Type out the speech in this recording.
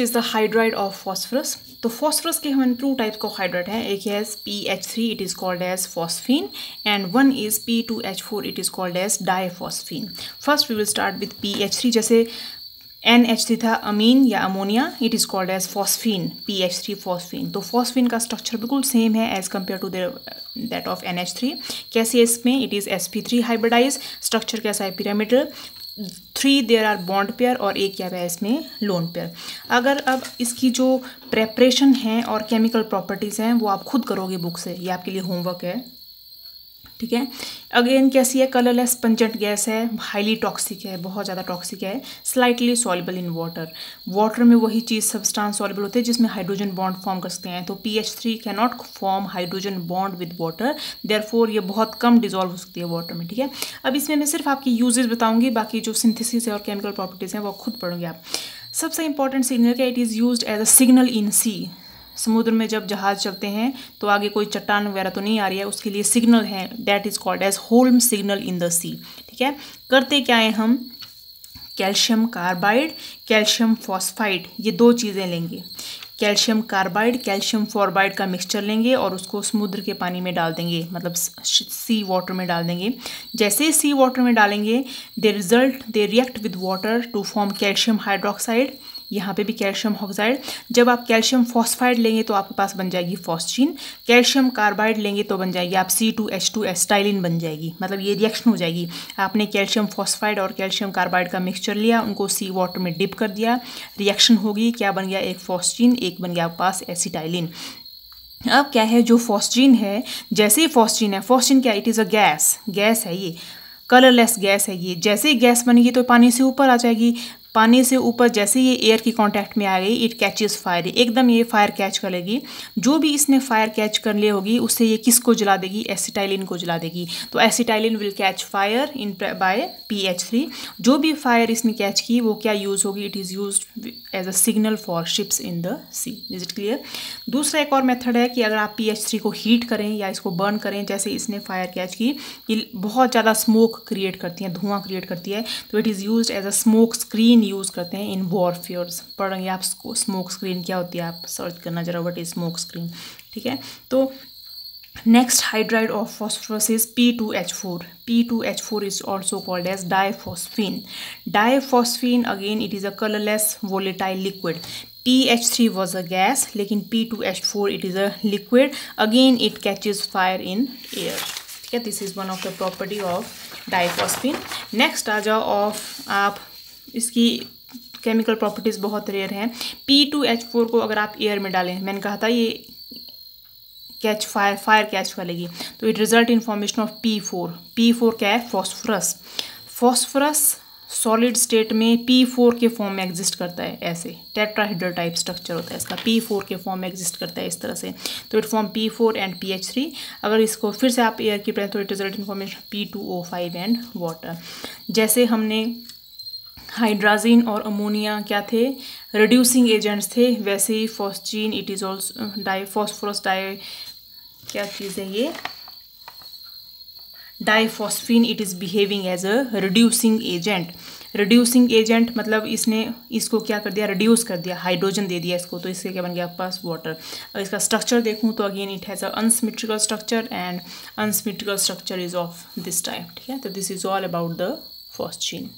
Is the hydride of phosphorus तो phosphorus के हमें टू टाइप का हाइड्राइड है। एक है P H three it is called as phosphine and one is P two H four it is called as diphosphine first we will start with P H three जैसे N H three था amine या ammonia it is called as phosphine P H three phosphine तो phosphine का structure बिल्कुल same है as compare to that of N H three कैसे इसमें? It is S P three hybridize structure कैसा है? Pyramidal three there are bond pair और एक क्या है इसमें लोन पेयर अगर अब इसकी जो प्रेपरेशन है और केमिकल प्रॉपर्टीज़ हैं, वो आप खुद करोगे बुक से, ये आपके लिए होमवर्क है। ठीक है? अगेन कैसी है? कलरलेस पंजेंट गैस है हाईली टॉक्सिक है, बहुत ज़्यादा टॉक्सिक है slightly soluble in water water में वही चीज़ सब्सटेंस सॉलिबल होते हैं जिसमें हाइड्रोजन बॉन्ड फॉर्म कर सकते हैं। तो P H three can not form hydrogen bond with water therefore ये बहुत कम डिजॉल्व हो सकती है वाटर में, ठीक है? अब इसमें मैं सिर्फ़ आपकी यूजेज बताऊँगी, बाकी जो सिंथेसिस है और केमिकल प्रॉपर्टीज़ हैं, वो खुद पढ़ूँगी आप। सबसे इंपॉर्टेंट सिग्नल क्या it is use as a signal in sea समुद्र में जब जहाज़ चलते हैं तो आगे कोई चट्टान वगैरह तो नहीं आ रही है। उसके लिए सिग्नल है। That is called as Holme signal in the sea ठीक है? करते क्या है हम? कैल्शियम कार्बाइड कैल्शियम फॉस्फाइड ये दो चीज़ें लेंगे। कैल्शियम कार्बाइड कैल्शियम फॉर्बाइड का मिक्सचर लेंगे और उसको समुद्र के पानी में डाल देंगे। मतलब सी वाटर में डाल देंगे। जैसे सी वाटर में डालेंगे the result they react with water to form calcium hydroxide यहाँ पे भी कैल्शियम ऑक्साइड। जब आप कैल्शियम फॉस्फाइड लेंगे तो आपके पास बन जाएगी फॉस्चिन कैल्शियम कार्बाइड लेंगे तो बन जाएगी आप C two H two acetylene बन जाएगी। मतलब ये रिएक्शन हो जाएगी। आपने कैल्शियम फॉस्फाइड और कैल्शियम कार्बाइड का मिक्सचर लिया, उनको सी वाटर में डिप कर दिया। रिएक्शन होगी, क्या बन गया? एक फॉस्चिन एक बन गया आपके पास एसिटाइलिन। अब क्या है, जो फॉस्चिन है, जैसे ही फॉस्चिन है फॉस्चिन क्या it is a gas gas है ये। कलरलेस गैस है ये। जैसे ही गैस बनेगी तो पानी से ऊपर आ जाएगी। पानी से ऊपर जैसे ये एयर की कांटेक्ट में आ गई इट कैचेस फायर एकदम ये फायर कैच कर लेगी। जो भी इसने फायर कैच कर ली होगी, उससे ये किसको जला देगी? एसिटाइलिन को जला देगी। तो acetylene will catch fire in by P H three जो भी फायर इसने कैच की, वो क्या यूज़ होगी? It is use as a signal for ships in the sea is it clear दूसरा एक और मेथड है कि अगर आप पी एच थ्री को हीट करें या इसको बर्न करें, जैसे इसने फायर कैच की, ये बहुत ज़्यादा स्मोक क्रिएट करती है, धुआँ क्रिएट करती है। तो it is use as a smoke screen use करते हैं इन वॉरफेयर्स पढ़ेंगे आप स्मोक स्क्रीन क्या होती है आप सर्च करना, जरा वट इज़ स्मोक स्क्रीन ठीक है? तो next hydride of phosphorus is P two H four P two H four is also called as diphosphine diphosphine again it is a colourless volatile liquid P H three was a gas लेकिन P two H four it is a liquid again it catches fire in air ठीक है? This is one of the property of diphosphine next आ जाओ of आप इसकी chemical properties बहुत rare हैं। P two H four को अगर आप एयर में डालें, मैंने कहा था ये कैच फायर फायर कैच करेगी तो it result in formation of P four P four क्या है? फॉस्फोरस फॉस्फोरस सॉलिड स्टेट में पी फोर के फॉर्म में एग्जिस्ट करता है, ऐसे। टेट्राहिड्रल टाइप स्ट्रक्चर होता है इसका। पी फोर के फॉर्म में एग्जिस्ट करता है इस तरह से। तो it form P four and P H three अगर इसको फिर से आप एयर की पढ़ें तो it result in formation P two O five and water जैसे हमने हाइड्राजीन और अमोनिया क्या थे? रिड्यूसिंग एजेंट्स थे, वैसे ही phosphine it is also di phosphorus di क्या चीज़ है ये? Diphosphine it is behaving as a reducing agent reducing agent मतलब इसने, इसको क्या कर दिया? रिड्यूस कर दिया हाइड्रोजन दे दिया इसको तो इससे क्या बन गया? पास वाटर अगर इसका स्ट्रक्चर देखूँ तो again it has a unsymmetrical structure and unsymmetrical structure is of this type ठीक है? तो this is all about the phosphine